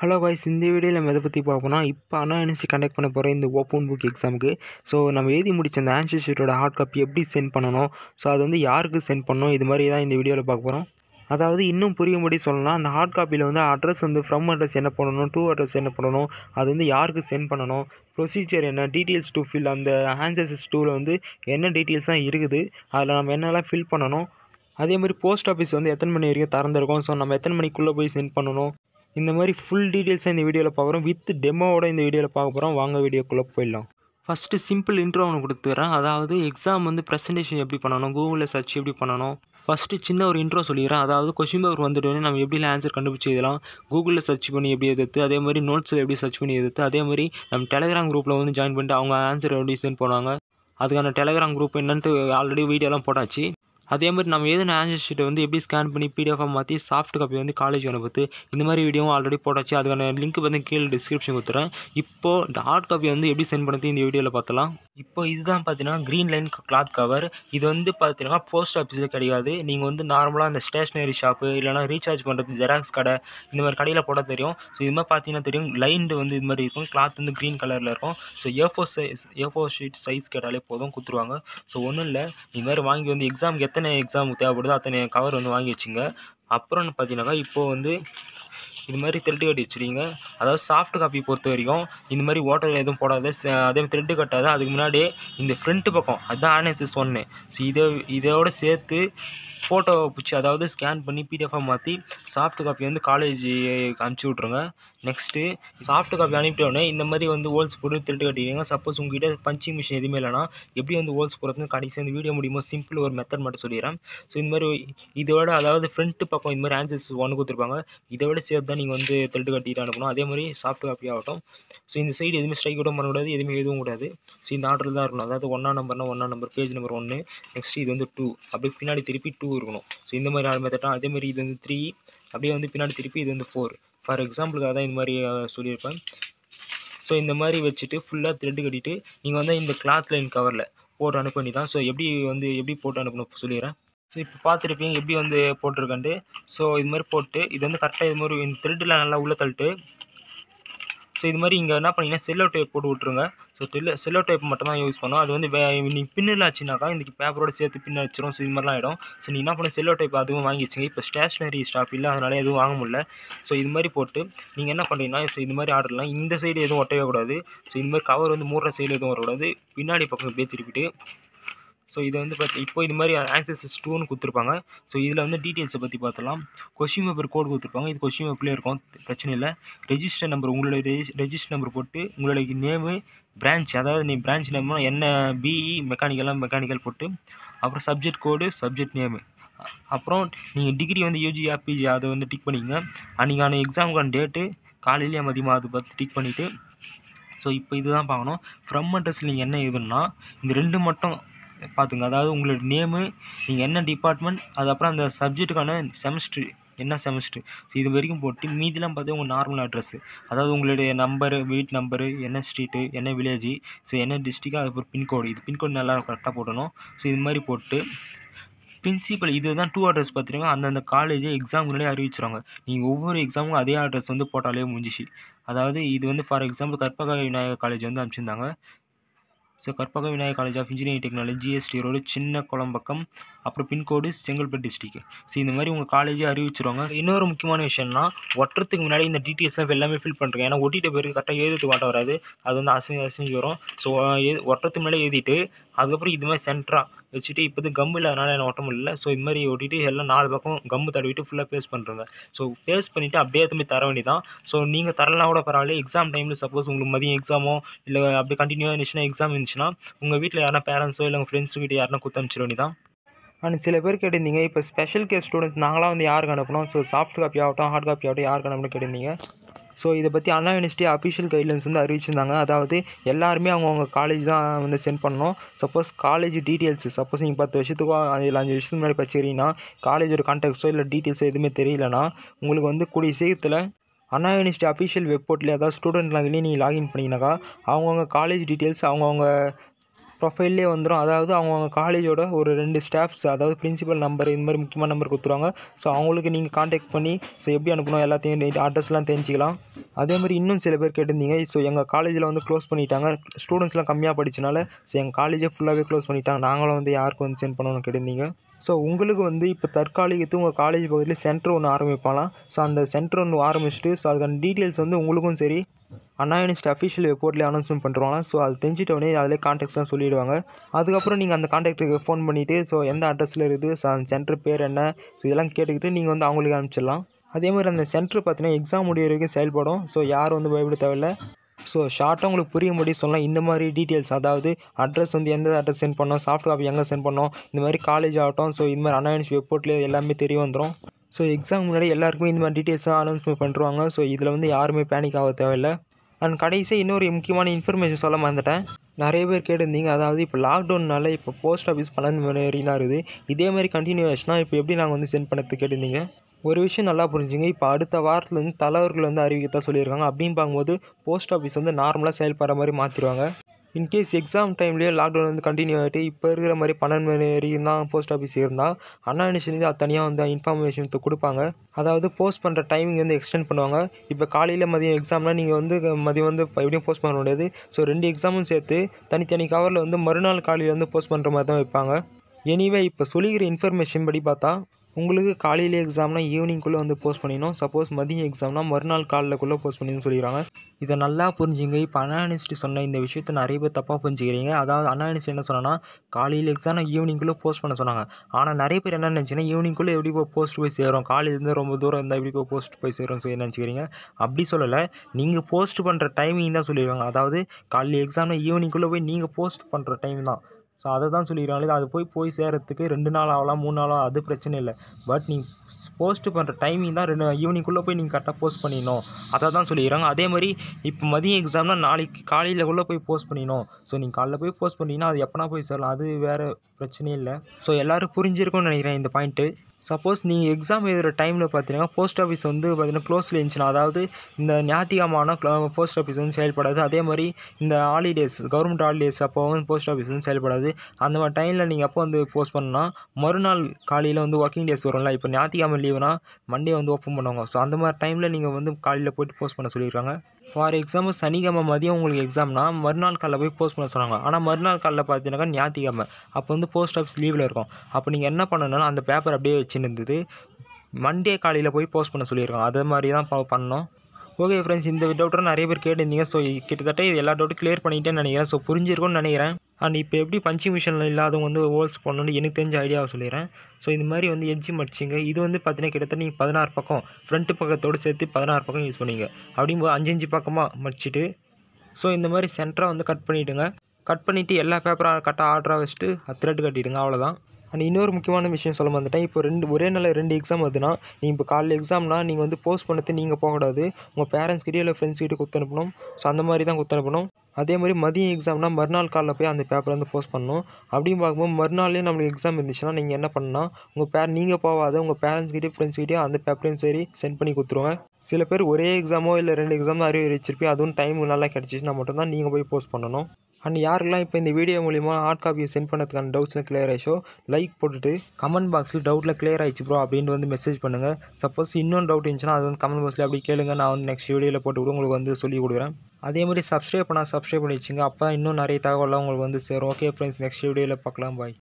Hello guys இந்த வீடியோவில் நம்ம எதை பற்றி பார்ப்போம்னா இப்போ அண்ணா கண்டக்ட் பண்ண போகிற இந்த ஓப்பன் புக் எக்ஸாமுக்கு ஸோ நம்ம எழுதி முடிச்ச அந்த ஆன்சர் ஷீட்டோட ஹார்ட் காப்பி எப்படி சென்ட் பண்ணணும்? ஸோ அது வந்து யாருக்கு சென்ட் பண்ணணும்? இது மாதிரி தான் இந்த வீடியோவில் பார்க்க போகிறோம் அதாவது இன்னும் புரியும்படி சொல்லலாம் அந்த ஹார்ட் காப்பியில் வந்து அட்ரஸ் வந்து ஃப்ரம் அட்ரஸ் என்ன பண்ணணும்? டூ அட்ரஸ் என்ன பண்ணணும்? அது வந்து யாருக்கு சென்ட் பண்ணணும்? ப்ரொசீஜர் என்ன? டீட்டெயில்ஸ் டு ஃபில் அந்த ஆன்சர்ஸ் டூவில் வந்து என்ன டீட்டெயில்ஸ் தான் இருக்குது? அதில் நம்ம என்னெல்லாம் ஃபில் பண்ணணும்? அதே மாதிரி போஸ்ட் ஆஃபீஸ் வந்து எத்தனை மணி வரைக்கும் திறந்துருக்கும்? ஸோ நம்ம எத்தனை மணிக்குள்ளே போய் சென்ட் பண்ணணும்? இந்த மாதிரி ஃபுல் டீட்டெயில்ஸாக இந்த வீடியோவில் பார்க்குறோம். வித் டெமோவோட இந்த வீடியோவில் பார்க்க போகிறோம் வாங்க வீடியோக்குள்ளே போயிடலாம். ஃபஸ்ட்டு சிம்பிள் இன்ட்ரோ ஒன்று கொடுத்துறேன். அதாவது எக்ஸாம் வந்து ப்ரெசன்டேஷன் எப்படி பண்ணணும்? கூகுளில் சர்ச் எப்படி பண்ணணும்? ஃபஸ்ட்டு சின்ன ஒரு இன்ட்ரோ சொல்லிடுறேன். அதாவது கொஷின் பேப்பர் வந்துட்டு நம்ம எப்படி ஆன்சர் கண்டுபிடிச்சி இதெல்லாம் கூகுளில் சர்ச் பண்ணி எப்படி எதிர்த்து அதே மாதிரி நோட்ஸில் எப்படி சர்ச் பண்ணி எதிர்த்து அதே மாதிரி நம்ம டெலிகிராம் குரூப்பில் வந்து ஜாயின் பண்ணிட்டு அவங்க ஆன்சர் எப்படி சென்ட் பண்ணுவாங்க? அதுக்கான டெலிகிராம் குரூப் என்னன்ட்டு ஆல்ரெடி வீடியோலாம் போட்டாச்சு. அதே மாதிரி நம்ம எதுன ஆன்சர் ஷீட்டை வந்து எப்படி ஸ்கேன் பண்ணி பிடிஎஃபாக மாற்றி சாஃப்ட் காப்பி வந்து காலேஜ் அனுப்புது இந்த மாதிரி வீடியோவும் ஆல்ரெடி போட்டாச்சு. அதுக்கான லிங்க் வந்து கீழே டிஸ்கிரிப்ஷன் கொடுத்துறேன். இப்போது ஹார்ட் காப்பி வந்து எப்படி சென்ட் பண்ணுறது இந்த வீடியோவில் பார்த்தலாம் இப்போ இதுதான் பார்த்தீங்கன்னா க்ரீன் லைன் கிளாத் கவர் இது வந்து பார்த்தீங்கன்னா போஸ்ட் ஆஃபீஸில் கிடையாது. நீங்கள் வந்து நார்மலாக அந்த ஸ்டேஷ்னரி ஷாப்பு இல்லைனா ரீசார்ஜ் பண்ணுறது ஜெராக்ஸ் கடை இந்த மாதிரி கடையில் போட தெரியும். ஸோ இது மாதிரி பார்த்தீங்கன்னா தெரியும். லைன்டு வந்து இது மாதிரி இருக்கும். கிளாத் வந்து க்ரீன் கலரில் இருக்கும். So A four size A four sheet size கேட்டாலே போதும். கொடுத்துருவாங்க. ஸோ ஒன்றும் இல்லை. இது மாதிரி வாங்கி வந்து எக்ஸாமுக்கு எத்தனை எக்ஸாமுக்கு தேவைப்படுதோ அத்தனை கவர் வந்து வாங்கி வச்சுங்க. அப்புறம் பார்த்தீங்கன்னாக்கா இப்போது வந்து இது மாதிரி த்ரெட்டு கட்டி வச்சுருக்கீங்க. அதாவது சாஃப்ட் காப்பி பொறுத்த வரைக்கும் இந்த மாதிரி ஓட்டர் எதுவும் போடாத அதே மாதிரி த்ரெட்டு கட்டாத அதுக்கு முன்னாடியே இந்த ஃப்ரண்ட்டு பக்கம் அதுதான் ஆன்எஸ்எஸ் ஒன்று ஸோ இதை இதோட சேர்த்து ஃபோட்டோ பிடிச்சி அதாவது ஸ்கேன் பண்ணி பிடிஎஃபாக மாற்றி சாஃப்ட் காப்பி வந்து காலேஜ் அனுப்பிச்சி விட்ருங்க நெக்ஸ்ட்டு சாஃப்ட் காப்பி அனுப்பிட்டோடனே இந்த மாதிரி வந்து ஹோல்ஸ் போட்டு திருட்டு கட்டிடுங்க சப்போஸ் உங்ககிட்ட பஞ்சிங் மிஷின் எதுவுமே இல்லைனா எப்படி வந்து ஹோல்ஸ் போடுறதுன்னு கடைசி இந்த வீடியோ முடியுமோ சிம்பிள் ஒரு மெத்தட் மட்டும் சொல்லிடுறேன். ஸோ இந்த மாதிரி இதோட அதாவது ஃப்ரண்ட்டு பக்கம் இந்த மாதிரி ஆன்சர்ஸ் ஒன்று கொடுத்துருப்பாங்க. இதை விட சேர்த்து தான் நீங்கள் வந்து திருட்டு கட்டிட்டு அனுப்பணும். அதே மாதிரி சாஃப்ட் காப்பி ஆகட்டும். ஸோ இந்த சைடு எதுவுமே ஸ்ட்ரைக் கூட பண்ணக்கூடாது எதுவுமே எதுவும் கூடாது. ஸோ இந்த ஆர்டர் தான் இருக்கணும். அதாவது ஒன்றா நம்பர்னா ஒன்றா நம்பர் பேஜ் நம்பர் ஒன்று நெக்ஸ்ட் இது வந்து டூ அப்படியே பின்னாடி திருப்பி டூ இருக்கணும். ஸோ இந்த மாதிரி ஆள் மெத்தட்டாக அதே மாதிரி இது வந்து த்ரீ அப்படியே வந்து பின்னாடி திருப்பி இது வந்து ஃபோர் ஃபார் எக்ஸாம்பிளுக்காக தான் இந்த மாதிரி சொல்லியிருப்பேன். ஸோ இந்த மாதிரி வச்சுட்டு ஃபுல்லாக த்ரெட்டு கட்டிட்டு நீங்கள் வந்து இந்த கிளாத் லைன் கவரில் போட்டு அனுப்பி தான். ஸோ எப்படி வந்து எப்படி போட்டு அனுப்பணும் சொல்லிடுறேன். ஸோ இப்போ பார்த்துருப்பீங்க எப்படி வந்து போட்டிருக்கேன்ட்டு. ஸோ இது மாதிரி போட்டு இது வந்து கரெக்டாக இது மாதிரி இந்த த்ரெட்டில் நல்லா உள்ளே தள்ளிட்டு ஸோ இது மாதிரி இங்கே என்ன பண்ணிங்கன்னா செல்லோ டேப் போட்டு விட்ருங்க ஸோ டெல்ல செல்லோ டைப் மட்டும் தான் யூஸ் பண்ணோம் அது வந்து வே நீங்கள் பின்னில் ஆச்சுனாக்கா இந்த பேப்பரோட சேர்த்து பின்ன வச்சிரும் ஸோ இது மாதிரிலாம் ஆகிடும் ஸோ நீ என்ன பண்ண செல்லோ டைப் அதுவும் வாங்கி வச்சுங்க. இப்போ ஸ்டேஷ்னரி ஸ்டாப் இல்லை அதனால எதுவும் வாங்க முடியல. ஸோ இது மாதிரி போட்டு நீங்கள் என்ன பண்ணுறீங்கன்னா ஸோ இது மாதிரி ஆர்டர்லாம் இந்த சைடு எதுவும் ஒட்டவே கூடாது. ஸோ இது மாதிரி கவர் வந்து மூடுற சைடு எதுவும் வரக்கூடாது. பின்னாடி பக்கம் இப்படியே திருப்பிட்டு ஸோ இது வந்து பார்த்து இப்போ இது மாதிரி ஆன்சர்ஸ் டூன்னு கொடுத்துருப்பாங்க. ஸோ இதில் வந்து டீட்டெயில்ஸை பற்றி பார்த்துலாம் கொஷின் பேப்பர் கோட் கொடுத்துருப்பாங்க. இது கொஷின் பேப்பர்லேயே இருக்கும். பிரச்சனை இல்லை. ரெஜிஸ்டர் நம்பர் உங்களுடைய ரெஜிஸ்டர் நம்பர் போட்டு உங்களுடைய நேமு பிரான்ச் அதாவது நீ பிரான்ச் நேம்னா என்ன பிஇ மெக்கானிக்கலாக மெக்கானிக்கல் போட்டு அப்புறம் சப்ஜெக்ட் கோடு சப்ஜெக்ட் நேமு அப்புறம் நீங்கள் டிகிரி வந்து யூஜி பிஜி அதை வந்து டிக் பண்ணிக்கங்க. அன்றைக்கான எக்ஸாமுக்கான டேட்டு காலையிலேயே மதியமாக அதை பார்த்து டிக் பண்ணிவிட்டு ஸோ இப்போ இதுதான் பார்க்கணும். ஃப்ரம் அட்ரஸ் நீங்கள் என்ன எழுதணும்னா இந்த ரெண்டு மட்டும் பார்த்துங்க அதாவது உங்களோட நேமு நீங்கள் என்ன டிபார்ட்மெண்ட் அதுக்கப்புறம் அந்த சப்ஜெக்ட்டுக்கான செமஸ்ட்ரு என்ன செமஸ்ட்ரு ஸோ இது வரைக்கும் போட்டு மீதிலாம் பார்த்து உங்கள் நார்மல் அட்ரஸ்ஸு அதாவது உங்களுடைய நம்பரு வீட் நம்பரு என்ன ஸ்ட்ரீட்டு என்ன வில்லேஜ் ஸோ என்ன டிஸ்ட்ரிக்டாக அதுக்கப்புறம் பின்கோடு இது பின்கோடு நல்லா கரெக்டாக போடணும். ஸோ இது மாதிரி போட்டு பிரின்சிபல் இது தான் டூ அட்ரஸ் பார்த்துருக்கோம் அந்தந்த காலேஜ் எக்ஸாம் முன்னாடியே அறிவிச்சிருவாங்க. நீங்கள் ஒவ்வொரு எக்ஸாமுக்கும் அதே அட்ரஸ் வந்து போட்டாலே முடிஞ்சிச்சு. அதாவது இது வந்து for example Karpaga Vinayagar college வந்து அனுப்பிச்சிருந்தாங்க. So Karpaga Vinayagar college of engineering technology GST road சின்ன குளம்பக்கம் அப்புறம் பின்கோடு செங்கல்பட்டு டிஸ்ட்ரிக் ஸோ இந்த மாதிரி உங்கள் காலேஜே அறிவிச்சிருவாங்க. இன்னொரு முக்கியமான விஷயம்னா ஒட்டுறதுக்கு முன்னாடி இந்த டீட்டெயில்ஸ்லாம் எல்லாமே ஃபில் பண்ணுறேன் ஏன்னா ஒட்டிட்ட பேருக்கு கரெக்டாக எழுதிட்டு வாட்ட வராது. அது வந்து அசைஞ்சு அசைஞ்சு வரும். ஸோ ஒட்டுறதுக்கு முன்னாடி எழுதிட்டு அதுக்கப்புறம் இது மாதிரி சென்ட்ராக வச்சுட்டு இப்போது கம் இல்லாதனால என்ன ஓட்டமும் முடியல. ஸோ இது மாதிரி ஓட்டிட்டு எல்லாம் நாலு பக்கம் கம்மு தடவிட்டு ஃபுல்லாக ஃபேஸ் பண்ணுறாங்க ஸோ ஃபேஸ் பண்ணிவிட்டு அப்படியே திரும்பி தர வேண்டியதான் ஸோ நீங்கள் தரலாம் கூட பரவாயில்ல. எக்ஸாம் டைமில் சப்போஸ் உங்களுக்கு மதியம் எக்ஸாமோ இல்லை அப்படி கண்டினியூவாக இருந்துச்சுன்னா எக்ஸாம் இருந்துச்சுன்னா உங்கள் வீட்டில் யாரா பேரண்ட்ஸோ இல்லை உங்கள் ஃப்ரெண்ட்ஸுக்கிட்ட யாருன்னா கொடுத்து அனுப்பிச்சிட வேண்டியதான் அண்ட் சில பேர் கேட்டிருந்தீங்க இப்போ ஸ்பெஷல் கேஸ் ஸ்டூடெண்ட்ஸ் நாங்களாம் வந்து யாருக்கு அனுப்பணும்? ஸோ சாஃப்ட் காப்பி ஆகட்டும் ஹார்ட் காப்பி ஆகட்டும் யாருக்கு அனுப்பணும் கேட்டிருந்தீங்க? ஸோ இதை பற்றி அண்ணா யூனிவர்சிட்டி அஃபிஷியல் கைட்லைன்ஸ் வந்து அறிவிச்சிருந்தாங்க. அதாவது எல்லாருமே அவங்கவுங்க காலேஜ் தான் வந்து சென்ட் பண்ணணும். சப்போஸ் காலேஜ் டீட்டெயில்ஸ் சப்போஸ் நீங்கள் பத்து வருஷத்துக்கோ இல்லை அஞ்சு வருஷத்துக்கு முன்னாடி படிச்சுக்கிறீங்கன்னா காலேஜோட கான்டாக்ட்ஸோ இல்லை டீட்டெயில்ஸோ எதுவுமே தெரியலனா உங்களுக்கு வந்து கூடிய சீக்கிரத்தில் அண்ணா யூனிவர்சிட்டி அஃபிஷியல் வெப் போர்ட்டில் ஏதாவது ஸ்டூடெண்ட் லாகின்லேயே நீங்கள் லாகின் பண்ணிங்கனாக்கா அவங்கவுங்க காலேஜ் டீட்டெயில்ஸ் அவங்கவுங்க ப்ரொஃபைல்லே வந்துடும் அதாவது அவங்க காலேஜோட ஒரு ரெண்டு ஸ்டாஃப்ஸ் அதாவது பிரின்சிபல் நம்பர் இந்த மாதிரி முக்கியமான நம்பர் கொடுத்துருவாங்க. ஸோ அவங்களுக்கு நீங்கள் காண்டாக்ட் பண்ணி ஸோ எப்படி அனுப்பணும் எல்லாத்தையும் அட்ரஸ்லாம் தெரிஞ்சிக்கலாம். அதே மாதிரி இன்னும் சில பேர் கேட்டிருந்தீங்க ஸோ எங்கள் காலேஜில் வந்து க்ளோஸ் பண்ணிட்டாங்க. ஸ்டூடெண்ட்ஸ்லாம் கம்மியாக படிச்சனால ஸோ எங்கள் காலேஜே ஃபுல்லாகவே க்ளோஸ் பண்ணிட்டாங்க. நாங்களும் வந்து யாருக்கு வந்து சென்ட் பண்ணணும்னு கேட்டிருந்தீங்க? ஸோ உங்களுக்கு வந்து இப்போ தற்காலிகத்து உங்கள் காலேஜ் பகுதியில் சென்டர் ஒன்று ஆரம்பிப்பாலாம் ஸோ அந்த சென்டர் ஒன்று ஆரம்பிச்சுட்டு ஸோ அதுக்கான டீட்டெயில்ஸ் வந்து உங்களுக்கும் சரி அண்ணா யூனிவர்சிட்டி அஃபிஷியல் வெப்போர்ட்லேயே அனௌன்ஸ்மெண்ட் பண்ணுறாங்க ஸோ அது தெரிஞ்சிட்டோடனே அதிலே கான்டாக்ட்ஸ்லாம் சொல்லிவிடுவாங்க அதுக்கப்புறம் நீங்கள் அந்த கான்டாக்டுக்கு ஃபோன் பண்ணிவிட்டு ஸோ எந்த அட்ரஸில் இருக்குது? ஸோ அந்த சென்டர் பேர் என்ன? ஸோ இதெல்லாம் கேட்டுக்கிட்டு நீங்கள் வந்து அவங்களுக்கு அனுப்பிச்சிடலாம். அதே மாதிரி அந்த சென்டர் பார்த்தீங்கன்னா எக்ஸாம் முடிய வரைக்கும் செயல்படும். ஸோ யாரும் வந்து பயப்பட தேவையில்லை. ஸோ ஷார்ட்டாக உங்களுக்கு புரிய முடியும் சொல்லலாம். இந்த மாதிரி டீட்டெயில்ஸ் அதாவது அட்ரஸ் வந்து எந்த அட்ரஸ் சென்ட் பண்ணோம் சாஃப்ட் காப்பி எங்கே சென்ட் பண்ணோம் இந்த மாதிரி காலேஜ் ஆகட்டும் ஸோ இந்த மாதிரி அனௌன்ஸ் வெப்போர்ட்லேயே எல்லாமே தெரிய வந்துடும் ஸோ எக்ஸாம் முன்னாடி எல்லாருக்குமே இந்த மாதிரி டீட்டெயில்ஸாக அனௌன்ஸ்மெண்ட் பண்ணுறாங்க ஸோ இதில் வந்து யாருமே பேனிக் ஆக தேவையில்லை. அண்ட் கடைசியாக இன்னொரு முக்கியமான இன்ஃபர்மேஷன் சொல்ல மறந்துட்டேன். நிறைய பேர் கேட்டிருந்தீங்க அதாவது இப்போ லாக்டவுன்னால இப்போ போஸ்ட் ஆஃபீஸ் பன்னெண்டு மணி வரைக்கும் தான் இருக்குது. இதே மாதிரி கண்டினியூ ஆச்சுன்னா இப்போ எப்படி நாங்கள் வந்து சென்ட் பண்ணது கேட்டிருந்தீங்க? ஒரு விஷயம் நல்லா புரிஞ்சுங்க. இப்போ அடுத்த வாரத்துலேருந்து தலைவர்கள் வந்து அறிவிக்கத்தான் சொல்லியிருக்காங்க. அப்படின்னு பார்க்கும்போது போஸ்ட் ஆஃபீஸ் வந்து நார்மலாக செயல்படுற மாதிரி மாற்றிடுவாங்க இன்கேஸ் எக்ஸாம் டைம்லேயே லாக்டவுன் வந்து கண்டினியூ ஆகிட்டு இப்போ இருக்கிற மாதிரி பன்னெண்டு மணி வரைக்கும் தான் போஸ்ட் ஆஃபீஸ் இருந்தால் அண்ணா யூனிவர்சிட்டி அது தனியாக வந்து இன்ஃபர்மேஷன் கொடுப்பாங்க. அதாவது போஸ்ட் பண்ணுற டைமிங் வந்து எக்ஸ்டெண்ட் பண்ணுவாங்க. இப்போ காலையில் மதியம் எக்ஸாம்னால் நீங்கள் வந்து மதியம் வந்து எப்படியும் போஸ்ட் பண்ண முடியாது. ஸோ ரெண்டு எக்ஸாமும் சேர்த்து தனித்தனி கவரில் வந்து மறுநாள் காலையில் வந்து போஸ்ட் பண்ணுற மாதிரி தான் வைப்பாங்க. எனிவே இப்போ சொல்லிக்கிற இன்ஃபர்மேஷன் படி பார்த்தா உங்களுக்கு காலையில் எக்ஸாம்னா ஈவினிங்குள்ளே வந்து போஸ்ட் பண்ணிடணும். சப்போஸ் மதியம் எக்ஸாம்னா மறுநாள் காலைலக்குள்ளே போஸ்ட் பண்ணின்னு சொல்லிடுறாங்க. இதை நல்லா புரிஞ்சுங்க. இப்போ அனாலிஸ்ட் சொன்ன இந்த விஷயத்தை நிறைய பேர் தப்பாக புரிஞ்சுக்கிறீங்க. அதாவது அனாலிஸ்ட் என்ன சொன்னால் காலையில் எக்ஸாம் ஈவினிங்குள்ளே போஸ்ட் பண்ண சொன்னாங்க. ஆனால் நிறைய பேர் என்ன நினச்சிங்கன்னா ஈவினிங்குள்ளே எப்படி போய் போஸ்ட் போய் சேரும்? காலையிலேருந்து ரொம்ப தூரம் இருந்தால் எப்படி போய் போஸ்ட் போய் சேரும்னு சொல்லி நினச்சிக்கிறீங்க? அப்படி சொல்லலை. நீங்கள் போஸ்ட் பண்ணுற டைமிங் தான் சொல்லிடுவாங்க. அதாவது காலையில் எக்ஸாம்னா ஈவினிங்குள்ளே போய் நீங்கள் போஸ்ட் பண்ணுற டைம் தான். ஸோ அதை தான் சொல்லிடுறாங்களே அது போய் போய் சேரத்துக்கு ரெண்டு நாள் ஆகலாம் மூணு நாள் ஆகலாம் அது பிரச்சனை இல்லை. பட் நீ போஸ்ட்டு பண்ணுற டைமிங் தான் ரெண்டு ஈவினிங்குள்ளே போய் நீங்கள் கரெக்டாக போஸ்ட் பண்ணிடணும். அதை தான் சொல்லிடுறாங்க அதே மாதிரி இப்போ மதியம் எக்ஸாம்னால் நாளைக்கு காலையில் உள்ளே போய் போஸ்ட் பண்ணிடணும். ஸோ நீங்கள் காலைல போய் போஸ்ட் பண்ணிங்கன்னா அது எப்போனா போய் சேரலாம். அது வேறு பிரச்சனையே இல்லை. ஸோ எல்லோரும் புரிஞ்சிருக்கும்னு நினைக்கிறேன் இந்த பாயிண்ட்டு சப்போஸ் நீங்கள் எக்ஸாம் எழுதுகிற டைமில் பார்த்தீங்கன்னா போஸ்ட் ஆஃபீஸ் வந்து பார்த்தீங்கன்னா க்ளோஸில் இருந்துச்சுன்னா அதாவது இந்த ஞாயிற்றுக்கிழமான போஸ்ட் ஆஃபீஸ் வந்து செயல்படாது. அதே மாதிரி இந்த ஹாலிடேஸ் கவர்மெண்ட் ஹாலிடேஸ் அப்போ வந்து போஸ்ட் ஆஃபீஸ் வந்து செயல்படாது. அந்த மாதிரி டைமில் நீங்கள் எப்போ வந்து போஸ்ட் பண்ணால் மறுநாள் காலையில் வந்து ஒர்க்கிங் டேஸ் வரும்ல இப்போ ஞாயிற்றுக்கிழமை லீவுனா மண்டே வந்து ஓப்பன் பண்ணுவாங்க. ஸோ அந்த மாதிரி டைமில் நீங்கள் வந்து காலையில் போய்ட்டு போஸ்ட் பண்ண சொல்லியிருக்காங்க. ஃபார் எக்ஸாம்பிள் சனிக்கிழமை மதியம் உங்களுக்கு எக்ஸாம்னா மறுநாள் காலைல போய் போஸ்ட் பண்ண சொன்னாங்க. ஆனால் மறுநாள் காலைல பார்த்தீங்கன்னா ஞாயிற்றுக்கிழமை. அப்போ வந்து போஸ்ட் ஆஃபீஸ் லீவில் இருக்கும். அப்போ நீங்கள் என்ன பண்ணணும்னா அந்த பேப்பர் அப்படியே வச்சுருந்தது மண்டே காலையில் போய் போஸ்ட் பண்ண சொல்லியிருக்காங்க. அதே மாதிரி தான் பண்ணோம். ஓகே ஃப்ரெண்ட்ஸ் இந்த டவுட்டரை நிறைய பேர் கேட்டிருந்தீங்க. ஸோ கிட்டத்தட்ட இது எல்லா டவுட்டும் கிளியர் பண்ணிட்டேன்னு நினைக்கிறேன். ஸோ புரிஞ்சிருக்கும்னு நினைக்கிறேன். அண்ட் இப்போ எப்படி பஞ்சிங் மிஷினில் இல்லாதவங்க வந்து ஹோல்ஸ் போடணும்னு எனக்கு தெரிஞ்ச ஐடியாவை சொல்லிடுறேன். ஸோ இந்த மாதிரி வந்து எட்ஜி மடிச்சிங்க. இது வந்து பார்த்தீங்கன்னா கிட்டத்தட்ட நீங்கள் பதினாறு பக்கம் ஃப்ரண்ட் பக்கத்தோடு சேர்த்து பதினாறு பக்கம் யூஸ் பண்ணிங்க. அப்படிங்கும்போது அஞ்சு அஞ்சு பக்கமாக மடிச்சிட்டு ஸோ இந்த மாதிரி சென்டராக வந்து கட் பண்ணிவிடுங்க கட் பண்ணிவிட்டு எல்லா பேப்பராக கட்டாக ஆர்டராக வச்சுட்டு த்ரெட் கட்டிவிடுங்க அவ்வளோதான் அண்ட் இன்னொரு முக்கியமான விஷயம் சொல்ல வந்துட்டேன் இப்போ ரெண்டு ஒரே நாளில் ரெண்டு எக்ஸாம் வருதுன்னா நீங்கள் இப்போ காலையில் எக்ஸாம்னா நீங்கள் வந்து போஸ்ட் பண்ணது நீங்கள் போகக்கூடாது. உங்கள் பேரண்ட்ஸ் கிட்டே இல்லை ஃப்ரெண்ட்ஸ் கிட்டே குத்து அனுப்பணும். ஸோ அந்த மாதிரி தான் குத்து அனுப்பணும். அதே மாதிரி மதியம் எக்ஸாம்னா மறுநாள் காலைல போய் அந்த பேப்பர் வந்து போஸ்ட் பண்ணணும். அப்படின்னு பார்க்கும்போது மறுநாளே நம்மளுக்கு எக்ஸாம் இருந்துச்சுன்னா நீங்கள் என்ன பண்ணால் உங்கள் பேர் நீங்கள் போகாத உங்கள் பேரண்ட்ஸ் கிட்டே ஃப்ரெண்ட்ஸ் கிட்டே அந்த பேப்பரையும் சரி சென்ட் பண்ணி கொடுத்துருவேன் சில பேர் ஒரே எக்ஸாமோ இல்லை ரெண்டு எக்ஸாம் தான் அறிவு வச்சிருப்பேன். அதுவும் டைம் நல்லா கிடச்சிச்சுன்னா மட்டும்தான் நீங்கள் போய் போஸ்ட் பண்ணணும். அண்ட் யாருக்கெல்லாம் இப்போ இந்த வீடியோ மூலிமா ஹார்ட் காப்பியை சென்ட் பண்ணதுக்கான டவுட்ஸில் கிளியர் ஆயிடுச்சோ லைக் போட்டுட்டு கமெண்ட் பாக்ஸில் டவுட்டில் கிளியர் ஆயிடுச்சு ப்ரோ அப்படின்ட்டு வந்து மெசேஜ் பண்ணுங்கள் சப்போஸ் இன்னொன்று டவுட் இருந்துச்சுன்னா அது வந்து கமெண்ட் பாக்ஸில் அப்படி கேளுங்க. நான் வந்து நெக்ஸ்ட் வீடியோவில் போட்டு கூட உங்களுக்கு வந்து சொல்லி கொடுக்குறேன். அதே மாதிரி சப்ஸ்கிரைப் பண்ணால் சப்ஸ்கிரைப் பண்ணி வச்சுங்க. அப்போ இன்னும் நிறைய தகவலாம் உங்களுக்கு வந்து சேரும். ஓகே ஃப்ரெண்ட்ஸ் நெக்ஸ்ட் வீடியோவில் பார்க்கலாம். பாய்